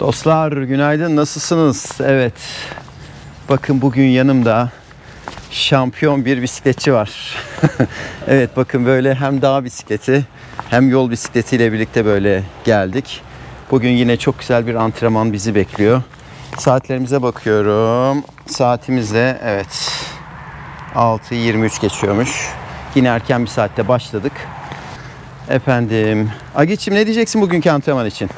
Dostlar günaydın nasılsınız? Evet bakın bugün yanımda şampiyon bir bisikletçi var. evet bakın böyle hem dağ bisikleti hem yol bisikletiyle birlikte böyle geldik. Bugün yine çok güzel bir antrenman bizi bekliyor. Saatlerimize bakıyorum. Saatimiz de evet 6.23 geçiyormuş. Yine erken bir saatte başladık. Efendim. Agiç'im ne diyeceksin bugünkü antrenman için?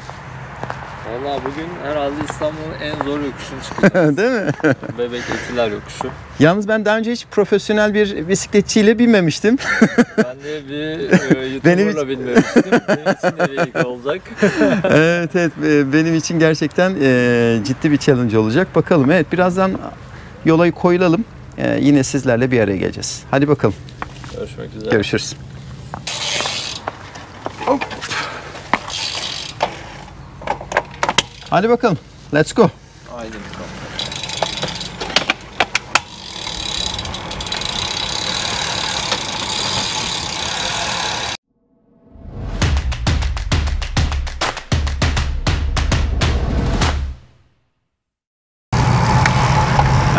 Valla bugün herhalde İstanbul'un en zor yokuşunu çıkacağız. Değil mi? Bebek Etiler yokuşu. Yalnız ben daha önce hiç profesyonel bir bisikletçiyle binmemiştim. Ben de bir e, YouTuber'la bilmemiştim. Benim için de bir ilk olacak. evet evet benim için gerçekten e, ciddi bir challenge olacak. Bakalım evet birazdan yola koyulalım. E, yine sizlerle bir araya geleceğiz. Hadi bakalım. Görüşmek üzere. Görüşürüz. Hop. Hadi bakalım. Let's go. Haydi bakalım.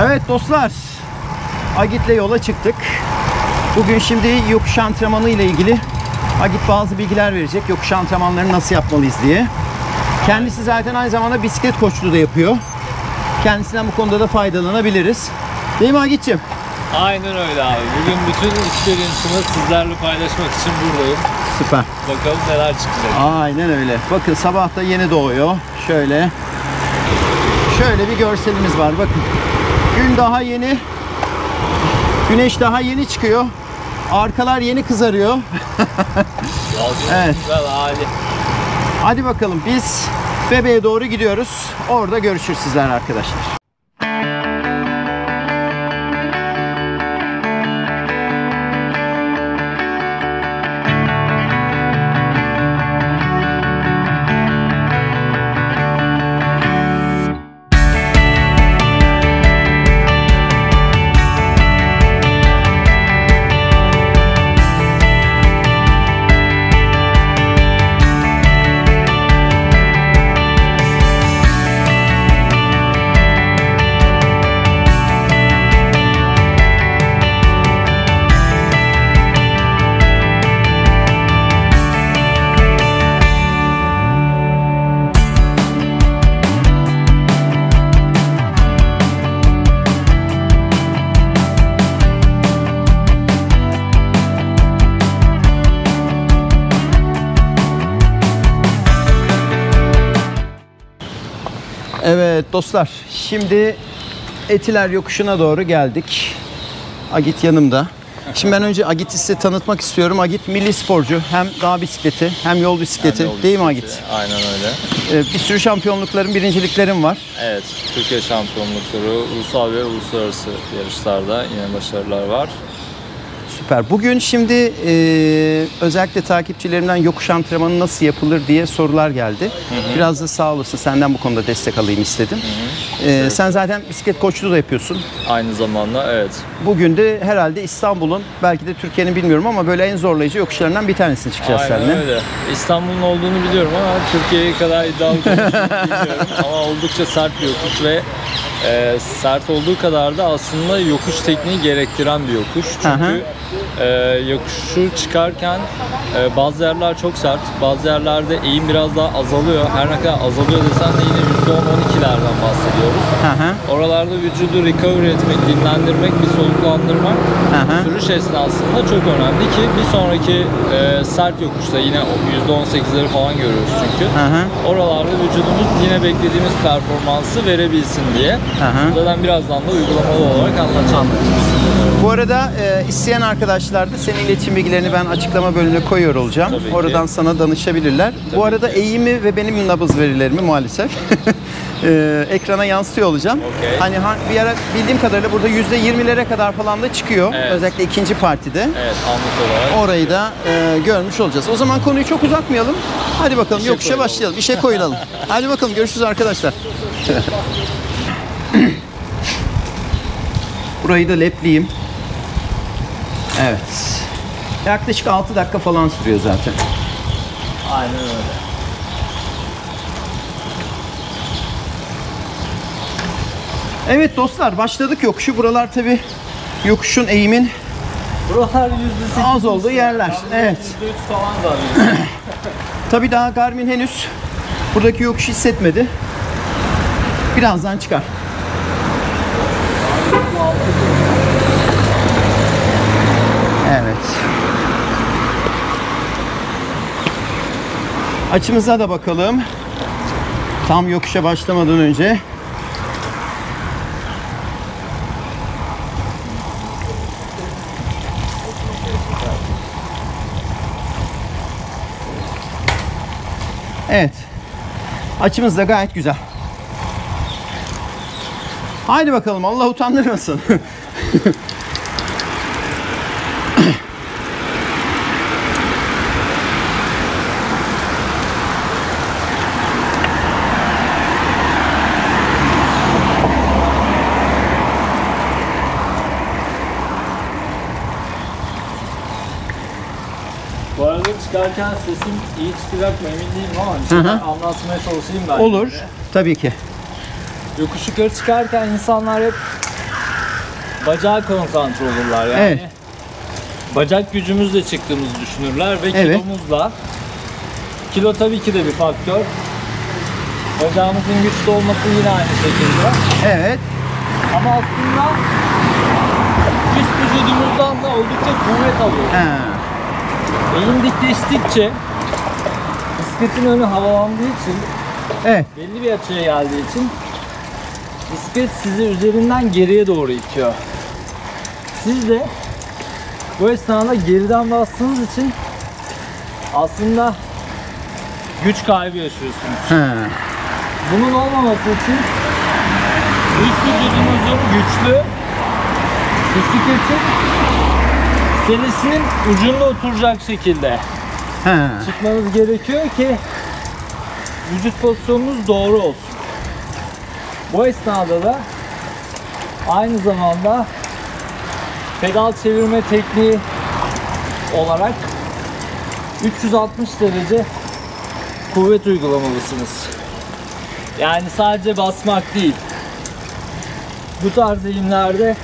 Evet dostlar. Agit'le yola çıktık. Bugün şimdi yokuş antrenmanı ile ilgili Agit bazı bilgiler verecek. Yokuş antrenmanlarını nasıl yapmalıyız diye. Kendisi zaten aynı zamanda bisiklet koçluğu da yapıyor. Kendisinden bu konuda da faydalanabiliriz. Değil mi Agit'ciğim? Aynen öyle abi. Bugün bütün experience'ımı sizlerle paylaşmak için buradayım. Süper. Bakalım neler çıkacak. Aynen öyle. Bakın sabah da yeni doğuyor. Şöyle. Şöyle bir görselimiz var. Bakın. Gün daha yeni. Güneş daha yeni çıkıyor. Arkalar yeni kızarıyor. Evet. güzel hali. Hadi bakalım biz bebeğe doğru gidiyoruz. Orada görüşürüz sizler arkadaşlar. Dostlar şimdi Etiler yokuşuna doğru geldik. Agit yanımda. Şimdi ben önce Agit'i size tanıtmak istiyorum. Agit milli sporcu. Hem dağ bisikleti hem yol bisikleti. Yani yol Değil mi bisikleti. Agit? Aynen öyle. Ee, bir sürü şampiyonlukların, birinciliklerin var. Evet, Türkiye şampiyonlukları, ulusal ve uluslararası yarışlarda yine başarılar var. Süper. Bugün şimdi e, özellikle takipçilerimden yokuş antrenmanı nasıl yapılır diye sorular geldi. Biraz da sağ olasın senden bu konuda destek alayım istedim. E, sen zaten bisiklet koçluğu da yapıyorsun. Aynı zamanda evet, Bugün de herhalde İstanbul'un belki de Türkiye'nin bilmiyorum ama böyle en zorlayıcı yokuşlarından bir tanesini çıkacağız Aynen seninle. öyle. İstanbul'un olduğunu biliyorum ama Türkiye'ye kadar iddialı bilmiyorum. Ama oldukça sert bir yokuş ve e, sert olduğu kadar da aslında yokuş tekniği gerektiren bir yokuş. Hı hı. Thank you. E, yokuşu çıkarken e, bazı yerler çok sert, bazı yerlerde eğim biraz daha azalıyor. Her ne kadar azalıyor desen de yine %10-12'lerden bahsediyoruz. Hı. Oralarda vücudu recover etmek, dinlendirmek, bir soluklandırmak sürüş esnasında çok önemli ki bir sonraki e, sert yokuşta yine o %18'leri falan görüyoruz çünkü. Oralarda vücudumuz yine beklediğimiz performansı verebilsin diye. hı. Zaten birazdan da uygulamalı olarak anlatacağım. Bu arada e, isteyen arkadaşlar da senin iletişim bilgilerini ben açıklama bölümüne koyuyor olacağım. Tabii ki. Oradan sana danışabilirler. Bu Tabii arada ki. eğimi ve benim nabız verilerimi maalesef e, ekrana yansıtıyor olacağım. Okey. Hani ha- bir ara bildiğim kadarıyla burada %20'lere kadar falan da çıkıyor. Evet. Özellikle ikinci partide. Evet anlık olarak. Orayı da e, görmüş olacağız. O zaman konuyu çok uzatmayalım. Hadi bakalım İşe yokuşa başlayalım. İşe koyulalım. Hadi bakalım görüşürüz arkadaşlar. Burayı da lepleyeyim. Evet. Yaklaşık 6 dakika falan sürüyor zaten. Aynen öyle. Evet dostlar başladık yokuşu. Buralar tabi yokuşun eğimin Buralar yüzdesi az olduğu yerler. Evet. tabi daha Garmin henüz buradaki yokuş hissetmedi. Birazdan çıkar. Evet. Açımıza da bakalım. Tam yokuşa başlamadan önce. Evet. Açımız da gayet güzel. Haydi bakalım Allah utandırmasın. Bu çıkarken sesim iyi çıkacak mı emin değilim ama bir Hı şeyler hı. anlatmaya çalışayım ben. Olur. yine. Tabii ki. Yokuş yukarı çıkarken insanlar hep bacağa konsantre olurlar yani. Evet. Bacak gücümüzle çıktığımızı düşünürler ve Evet. kilomuzla. Kilo tabii ki de bir faktör. Bacağımızın güçlü olması yine aynı şekilde. Evet. Ama aslında üst vücudumuzdan da oldukça kuvvet alıyoruz. Ha. Eğim dikleştikçe bisikletin önü havalandığı için Evet. belli bir açıya geldiği için bisiklet sizi üzerinden geriye doğru itiyor. Siz de bu esnada geriden bastığınız için aslında güç kaybı yaşıyorsunuz. Ha. Bunun olmaması için üst vücudunuzun güçlü bisikletin senesinin ucunda oturacak şekilde Ha. çıkmanız gerekiyor ki vücut pozisyonunuz doğru olsun. Bu esnada da aynı zamanda pedal çevirme tekniği olarak 360 derece kuvvet uygulamalısınız. Yani sadece basmak değil. Bu tarz eğimlerde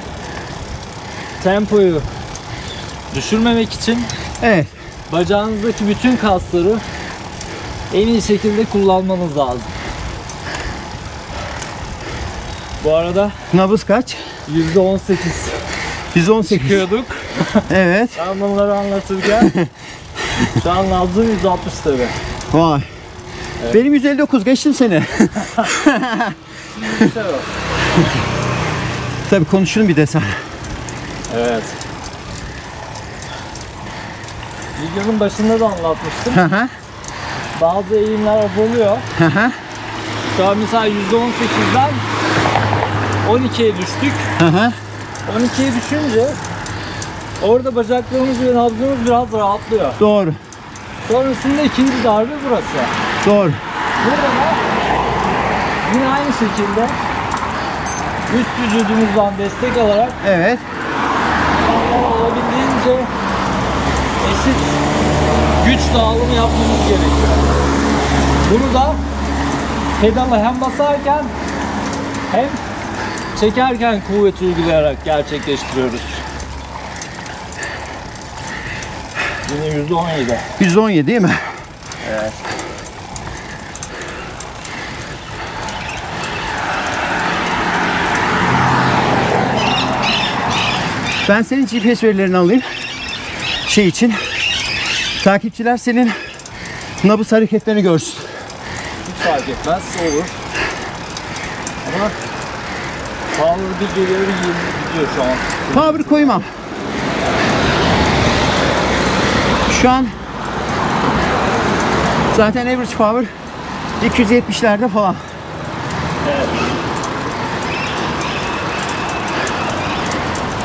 tempoyu düşürmemek için Evet. bacağınızdaki bütün kasları en iyi şekilde kullanmanız lazım. Bu arada Nabız kaç? %18 118. çıkıyorduk. Evet. Ben bunları anlatırken şu an nabzım 160 tabi. Vay. Benim 159 geçtim seni. Tabii konuşun bir desen. Evet. Videonun başında da anlatmıştım. Hı hı. Bazı eğimler azalıyor. Hı hı. Şu an mesela %18'den 12'ye düştük. Hı hı. 12'ye düşünce orada bacaklarımız ve nabzımız biraz rahatlıyor. Doğru. Sonrasında ikinci darbe burası. Doğru. Burada da yine aynı şekilde üst vücudumuzdan destek alarak Evet. olabildiğince eşit güç dağılımı yapmamız gerekiyor. Bunu da pedala hem basarken hem çekerken kuvvet uygulayarak gerçekleştiriyoruz. Yine %17. 117 değil mi? Evet. Ben senin GPS verilerini alayım. Şey için. Takipçiler senin nabız hareketlerini görsün. Hiç fark etmez. Olur. Ama Power bir geliyor 20 gidiyor şu an. Power koymam. Şu an zaten average power 270'lerde falan. Evet.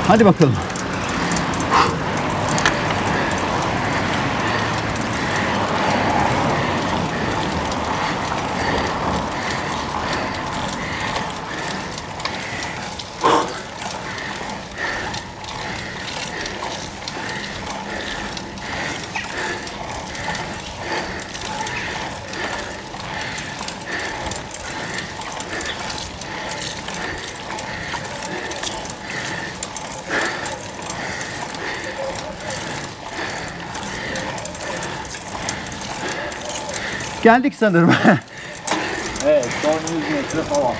Hadi bakalım. Geldik sanırım. Evet son 100 metre falan.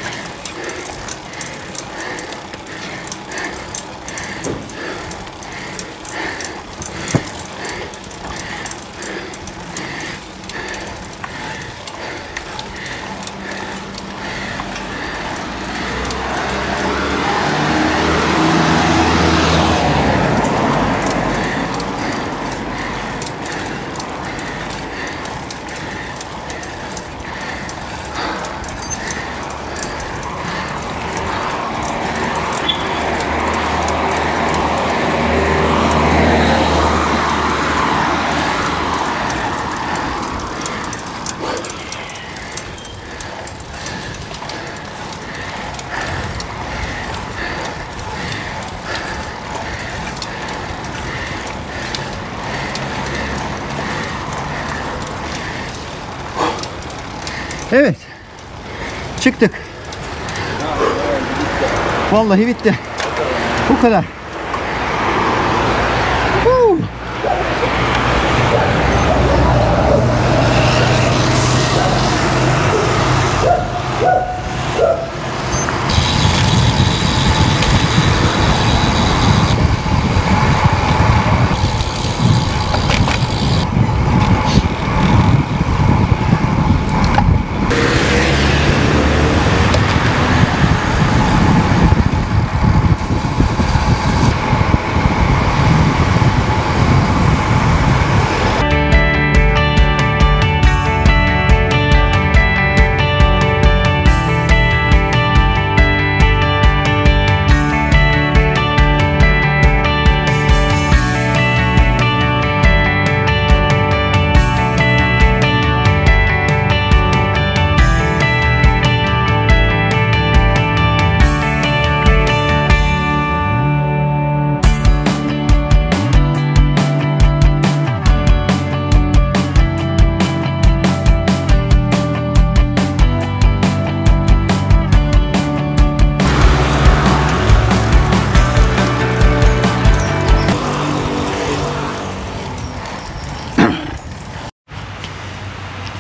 Evet. Çıktık. Vallahi bitti. Bu kadar.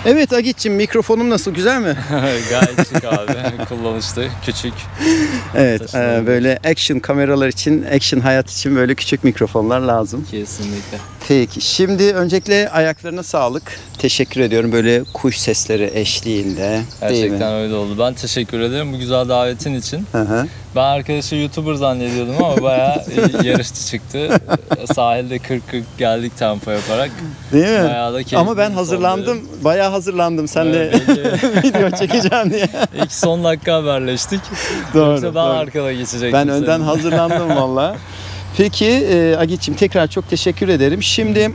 Evet Agit'cim mikrofonum nasıl güzel mi? Gayet şık abi. Kullanışlı, küçük. Evet e, böyle action kameralar için, action hayat için böyle küçük mikrofonlar lazım. Kesinlikle. Peki şimdi öncelikle ayaklarına sağlık. Teşekkür ediyorum böyle kuş sesleri eşliğinde. Gerçekten öyle oldu. Ben teşekkür ederim bu güzel davetin için. Hı hı. Ben arkadaşı YouTuber zannediyordum ama bayağı yarışçı çıktı. Sahilde 40-40 geldik tempo yaparak. Değil mi? Bayağı da Ama ben hazırlandım. Bayağı hazırlandım. Sen de Evet, video çekeceğim diye. İlk son dakika haberleştik. doğru. Yoksa ben doğru. arkada geçecektim. Ben önden senin. hazırlandım valla. Peki e, Agit'ciğim tekrar çok teşekkür ederim. Şimdi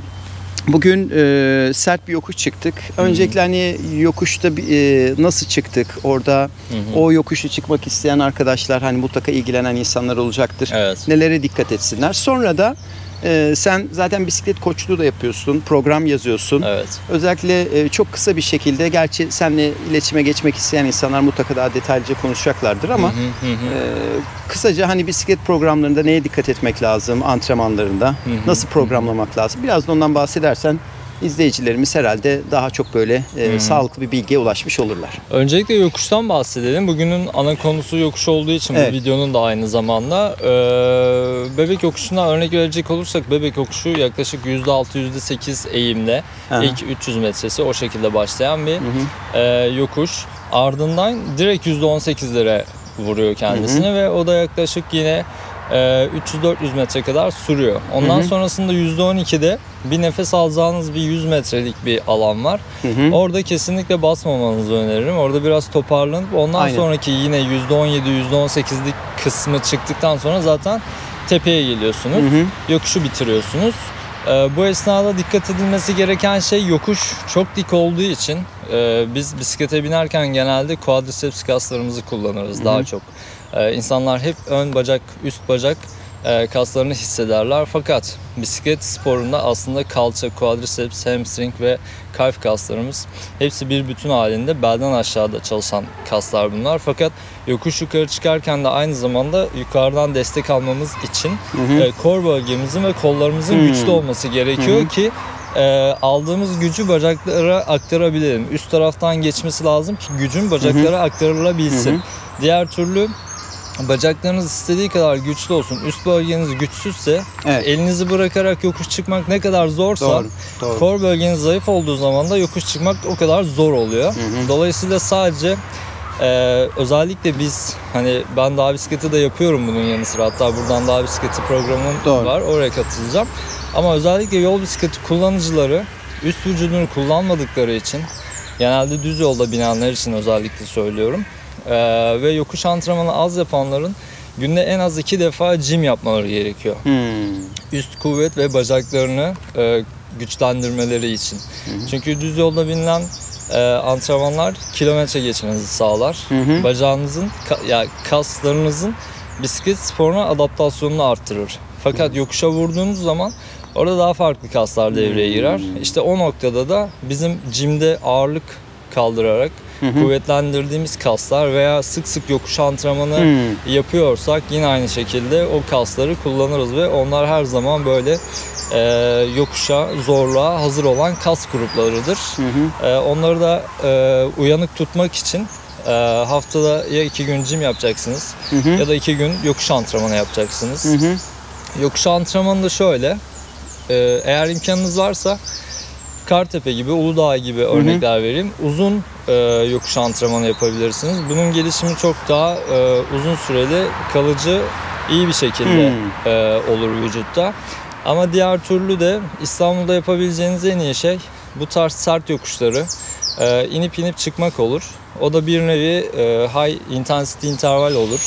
bugün e, sert bir yokuş çıktık. Öncelikle hani yokuşta e, nasıl çıktık? Orada Hı hı. o yokuşu çıkmak isteyen arkadaşlar hani mutlaka ilgilenen insanlar olacaktır. Evet. Nelere dikkat etsinler. Sonra da e, sen zaten bisiklet koçluğu da yapıyorsun, program yazıyorsun. Evet. Özellikle e, çok kısa bir şekilde gerçi seninle iletişime geçmek isteyen insanlar mutlaka daha detaylıca konuşacaklardır ama Hı hı hı. e, kısaca hani bisiklet programlarında neye dikkat etmek lazım antrenmanlarında hı. nasıl programlamak lazım biraz da ondan bahsedersen izleyicilerimiz herhalde daha çok böyle e, Hı. sağlıklı bir bilgiye ulaşmış olurlar. Öncelikle yokuştan bahsedelim. Bugünün ana konusu yokuş olduğu için Evet. bu videonun da aynı zamanda. Ee, bebek yokuşuna örnek verecek olursak bebek yokuşu yaklaşık %6 %8 eğimle Aha. ilk 300 metresi o şekilde başlayan bir Hı hı. e, yokuş. Ardından direkt %18'lere vuruyor kendisini ve o da yaklaşık yine 300-400 metre kadar sürüyor. Ondan Hı hı. sonrasında %12'de bir nefes alacağınız bir 100 metrelik bir alan var. Hı hı. Orada kesinlikle basmamanızı öneririm. Orada biraz toparlanıp ondan Aynen. sonraki yine %17, %18'lik kısmı çıktıktan sonra zaten tepeye geliyorsunuz. Hı hı. Yokuşu bitiriyorsunuz. Ee, bu esnada dikkat edilmesi gereken şey yokuş çok dik olduğu için e, biz bisiklete binerken genelde quadriceps kaslarımızı kullanırız Hı daha çok. Ee, insanlar hep ön bacak, üst bacak e, kaslarını hissederler. Fakat bisiklet sporunda aslında kalça, quadriceps, hamstring ve kalf kaslarımız hepsi bir bütün halinde belden aşağıda çalışan kaslar bunlar. Fakat yokuş yukarı çıkarken de aynı zamanda yukarıdan destek almamız için Hı hı. e, kor bölgemizin ve kollarımızın Hmm. güçlü olması gerekiyor Hı hı. ki e, aldığımız gücü bacaklara aktarabilelim. Üst taraftan geçmesi lazım ki gücün bacaklara aktarılabilsin. Hı hı. Diğer türlü bacaklarınız istediği kadar güçlü olsun. Üst bölgeniz güçsüzse Evet. elinizi bırakarak yokuş çıkmak ne kadar zorsa Doğru. Doğru. kor bölgeniz zayıf olduğu zaman da yokuş çıkmak o kadar zor oluyor. hı. Dolayısıyla sadece e, özellikle biz hani ben dağ bisikleti de yapıyorum bunun yanı sıra. Hatta buradan dağ bisikleti programım Doğru. var. Oraya katılacağım. Ama özellikle yol bisikleti kullanıcıları üst vücudunu kullanmadıkları için genelde düz yolda binenler için özellikle söylüyorum. E, ve yokuş antrenmanı az yapanların günde en az iki defa jim yapmaları gerekiyor Hmm. üst kuvvet ve bacaklarını e, güçlendirmeleri için. Çünkü düz yolda binilen e, antrenmanlar kilometre geçmenizi sağlar. Hı. Bacağınızın, ka- ya kaslarınızın bisiklet sporuna adaptasyonunu arttırır. Fakat yokuşa vurduğunuz zaman orada daha farklı kaslar devreye girer. İşte o noktada da bizim jimde ağırlık kaldırarak kuvvetlendirdiğimiz kaslar veya sık sık yokuş antrenmanı Hmm. yapıyorsak yine aynı şekilde o kasları kullanırız ve onlar her zaman böyle e, yokuşa, zorluğa hazır olan kas gruplarıdır. Hı hı. E, onları da e, uyanık tutmak için e, haftada ya iki gün jim yapacaksınız Hı hı. ya da iki gün yokuş antrenmanı yapacaksınız. Hı hı. Yokuş antrenmanı da şöyle. e, eğer imkanınız varsa Kartepe gibi, Uludağ gibi örnekler vereyim. Uzun e, yokuş antrenmanı yapabilirsiniz. Bunun gelişimi çok daha e, uzun süreli, kalıcı, iyi bir şekilde Hmm. e, olur vücutta. Ama diğer türlü de İstanbul'da yapabileceğiniz en iyi şey bu tarz sert yokuşları e, inip inip çıkmak olur. O da bir nevi e, high intensity interval olur.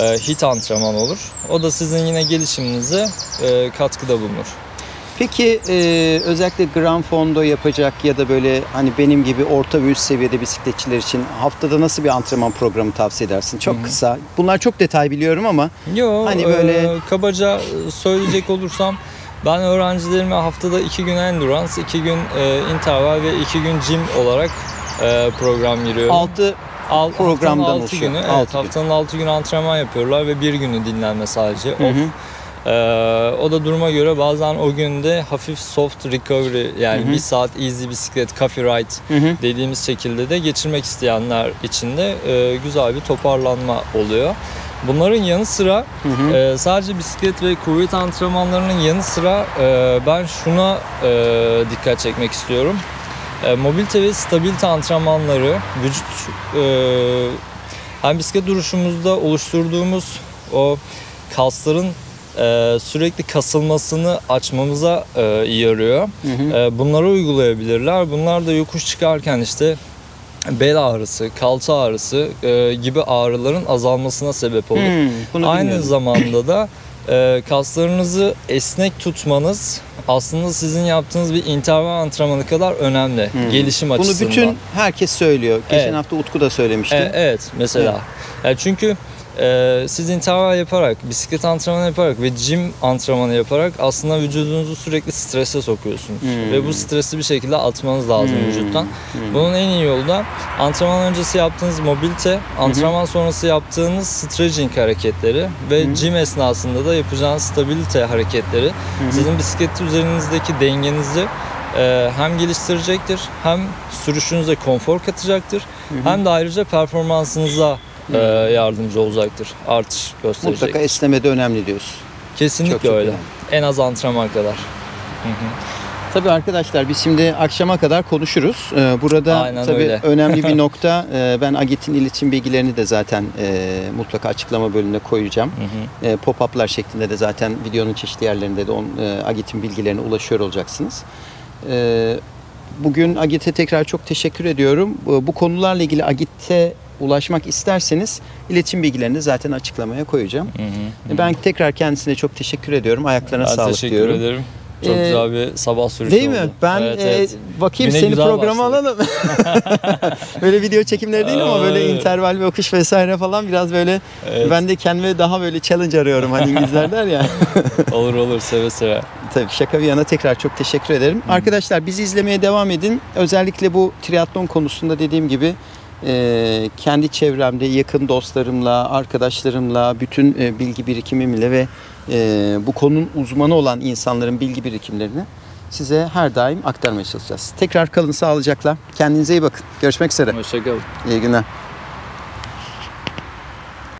E, hit antrenman olur. O da sizin yine gelişiminize e, katkıda bulunur. Peki e, özellikle Gran Fondo yapacak ya da böyle hani benim gibi orta ve üst seviyede bisikletçiler için haftada nasıl bir antrenman programı tavsiye edersin? Çok kısa. Bunlar çok detay biliyorum ama Yo, Hani böyle- böyle kabaca söyleyecek olursam ben öğrencilerime haftada iki gün endurance, iki gün e, interval ve iki gün gym olarak e, program giriyorum. altı Al, programdan haftanın altı oluşuyor. günü, Altı evet, gün. haftanın 6 günü antrenman yapıyorlar ve bir günü dinlenme sadece. Off. hı. Ee, o da duruma göre bazen o günde hafif soft recovery yani Hı hı. bir saat easy bisiklet, coffee ride Hı hı. dediğimiz şekilde de geçirmek isteyenler için de e, güzel bir toparlanma oluyor. Bunların yanı sıra Hı hı. e, sadece bisiklet ve kuvvet antrenmanlarının yanı sıra e, ben şuna e, dikkat çekmek istiyorum. E, mobilite ve stabilite antrenmanları vücut e, hem bisiklet duruşumuzda oluşturduğumuz o kasların e, sürekli kasılmasını açmamıza e, yarıyor. Hı hı. E, bunları uygulayabilirler. Bunlar da yokuş çıkarken işte bel ağrısı, kalça ağrısı e, gibi ağrıların azalmasına sebep olur. Hmm, bunu Aynı bilmiyorum. zamanda da e, kaslarınızı esnek tutmanız aslında sizin yaptığınız bir interval antrenmanı kadar önemli Hmm. gelişim Bunu açısından. bütün herkes söylüyor. Geçen Evet. hafta Utku da söylemişti. E, evet mesela. Yani çünkü e, siz interval yaparak, bisiklet antrenmanı yaparak ve gym antrenmanı yaparak aslında vücudunuzu sürekli strese sokuyorsunuz. Hmm. Ve bu stresi bir şekilde atmanız lazım Hmm. vücuttan. Hmm. Bunun en iyi yolu da antrenman öncesi yaptığınız mobilite, antrenman sonrası yaptığınız stretching hareketleri ve Hı. gym esnasında da yapacağınız stabilite hareketleri sizin bisiklet üzerinizdeki dengenizi e, hem geliştirecektir hem sürüşünüze konfor katacaktır hem de ayrıca performansınıza e, yardımcı olacaktır. Artış gösterecektir. Mutlaka esneme de önemli diyorsun. Kesinlikle Çok çok öyle. önemli. En az antrenman kadar. Tabii arkadaşlar biz şimdi akşama kadar konuşuruz. Ee, Burada Aynen tabii öyle. önemli bir nokta. e, Ben Agit'in iletişim bilgilerini de zaten e, mutlaka açıklama bölümüne koyacağım. E, Pop-up'lar şeklinde de zaten videonun çeşitli yerlerinde de on, e, Agit'in bilgilerine ulaşıyor olacaksınız. E, Bugün Agit'e tekrar çok teşekkür ediyorum. Bu bu konularla ilgili Agit'e ulaşmak isterseniz iletişim bilgilerini zaten açıklamaya koyacağım. Hı hı. E, Ben tekrar kendisine çok teşekkür ediyorum. Ayaklarına Ben sağlık teşekkür diyorum. ederim. Çok Ee, güzel bir sabah sürüşü Değil oldu. mi? Ben Evet, e, evet. bakayım Güne seni programa alalım. böyle video çekimleri değil ama böyle interval ve okuş vesaire falan biraz böyle Evet. ben de kendime daha böyle challenge arıyorum hani İngilizler der ya. olur olur seve seve. Tabii şaka bir yana tekrar çok teşekkür ederim. Arkadaşlar bizi izlemeye devam edin. Özellikle bu triatlon konusunda dediğim gibi e, kendi çevremde, yakın dostlarımla, arkadaşlarımla, bütün e, bilgi birikimimle ve e, bu konunun uzmanı olan insanların bilgi birikimlerini size her daim aktarmaya çalışacağız. Tekrar kalın sağlıcakla. Kendinize iyi bakın. Görüşmek üzere. Hoşçakalın. İyi günler.